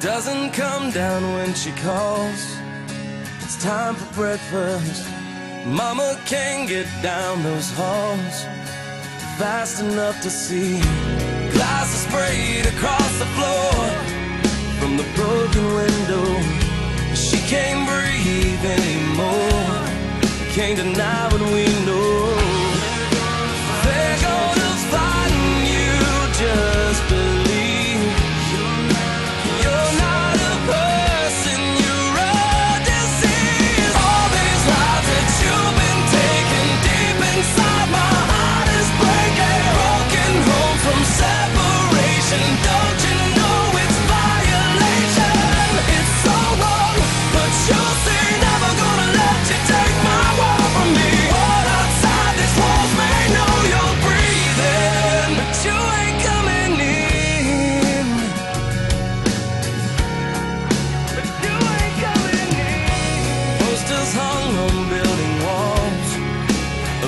doesn't come down when she calls. It's time for breakfast. Mama can't get down those halls fast enough to see glasses sprayed across the floor from the broken window. She can't breathe anymore. Can't deny when we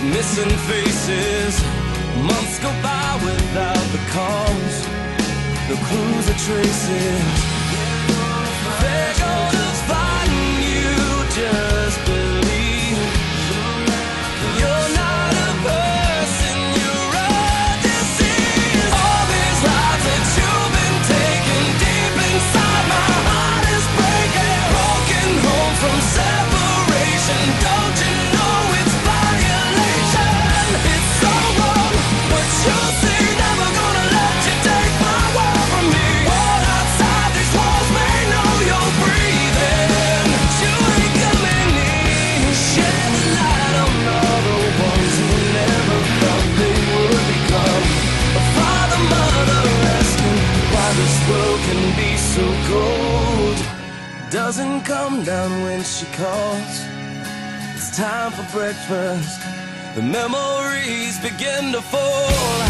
of missing faces. Months go by without the calls, no clues or traces. They're gonna doesn't come down when she calls. It's time for breakfast. The memories begin to fall.